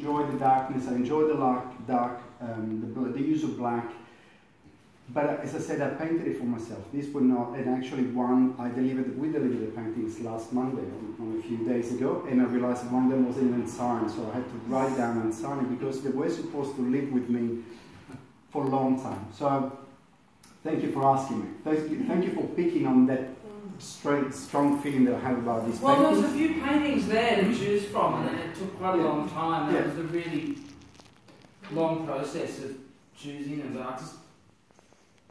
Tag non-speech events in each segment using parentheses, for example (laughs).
enjoy the darkness. I enjoy the dark, dark um, the, the use of black. But as I said, I painted it for myself. This were not, and actually one I delivered, we delivered the paintings last Monday, on, a few days ago, and I realized one of them was in signed, so I had to write down and sign it because they were supposed to live with me for a long time. So thank you for asking me. Thank you, thank you for picking on that straight, strong feeling that I have about this. Well, there was a few paintings there to choose from, and it took quite a yeah. long time. It yeah. was a really long process of choosing them, but I just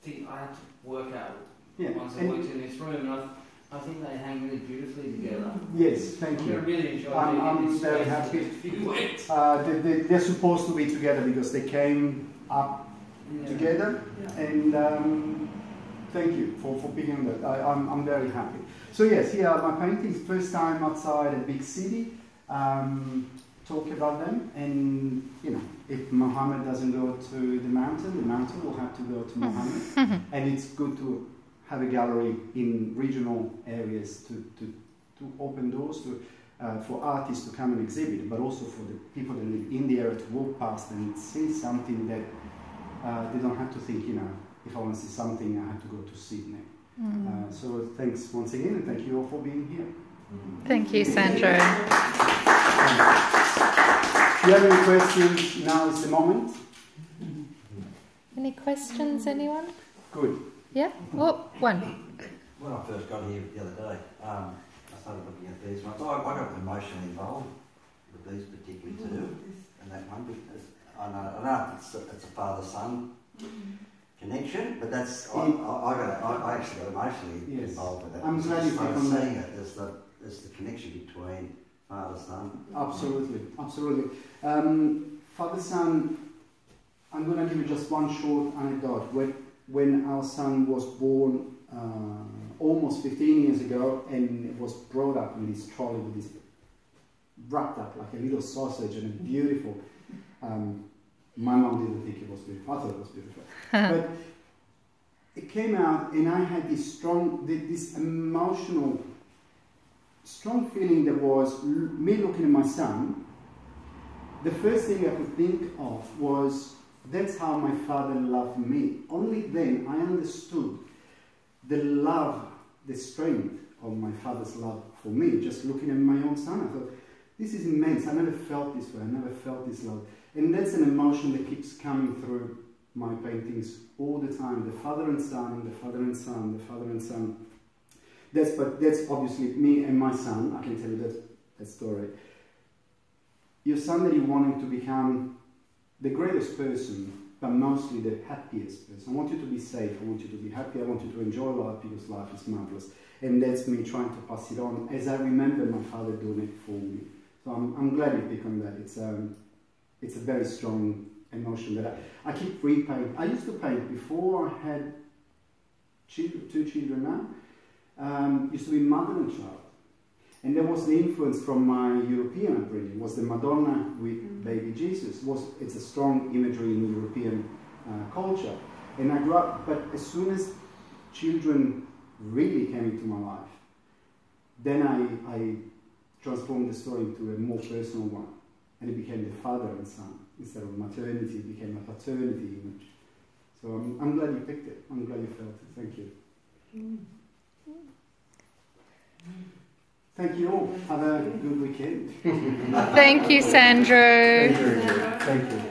think I had to work out yeah. once I worked in this room, and I, I think they hang really beautifully together. Yes, thank you. I really enjoy I'm, I'm very happy. (laughs) Uh, they, they, they're supposed to be together because they came up yeah. together, yeah. and um, thank you for, for picking that. I, I'm, I'm very happy. So yes, here are my paintings. First time outside a big city. Um, talk about them, and you know, if Muhammad doesn't go to the mountain, the mountain will have to go to Muhammad. (laughs) and it's good to have a gallery in regional areas to, to, to open doors to, uh, for artists to come and exhibit, but also for the people that live in the area to walk past and see something that uh, they don't have to think, you know, if I want to see something, I have to go to Sydney. Mm. Uh, so thanks once again, and thank you all for being here. Thank you, Sandro. If you have any questions, now is the moment. Any questions, anyone? Good. Yeah? Oh, one. When I first got here the other day, um, I started looking at these ones. I, I got emotionally involved with these particularly two, and that one because I know, I know it's a, it's a father-son connection, but that's I, I, I, got I, I actually got emotionally yes. involved with that. I'm glad you started seeing it as the as the connection between father son. Absolutely, absolutely. Um, father son. I'm going to give you just one short anecdote. When when our son was born uh, almost 15 years ago, and it was brought up in this trolley with this wrapped up like a little sausage and a beautiful. Um, my mom didn't think it was beautiful. I thought it was beautiful. (laughs) but it came out, and I had this strong, this emotional, strong feeling that was me looking at my son. The first thing I could think of was that's how my father loved me. Only then I understood the love, the strength of my father's love for me, just looking at my own son. I thought, this is immense. I never felt this way. I never felt this love. And that's an emotion that keeps coming through my paintings all the time. The father and son, the father and son, the father and son. That's, but that's obviously me and my son. I can tell you that, that story. Your son that you want him to become the greatest person, but mostly the happiest person. I want you to be safe. I want you to be happy. I want you to enjoy life because life is marvelous. And that's me trying to pass it on as I remember my father doing it for me. So I'm, I'm glad you pick on that. It's, um, it's a very strong emotion that I, I keep repainting. I used to paint before I had children, two children now. Um, used to be mother and child. And there was the influence from my European upbringing, was the Madonna with mm. baby Jesus. Was It's a strong imagery in European uh, culture. And I grew up, but as soon as children really came into my life, then I, I transformed the story into a more personal one. And it became the father and son. Instead of maternity, it became a paternity image. So I'm, I'm glad you picked it. I'm glad you felt it. Thank you. Thank you all. Have a good weekend. Thank you, Sandro. Thank you. Thank you.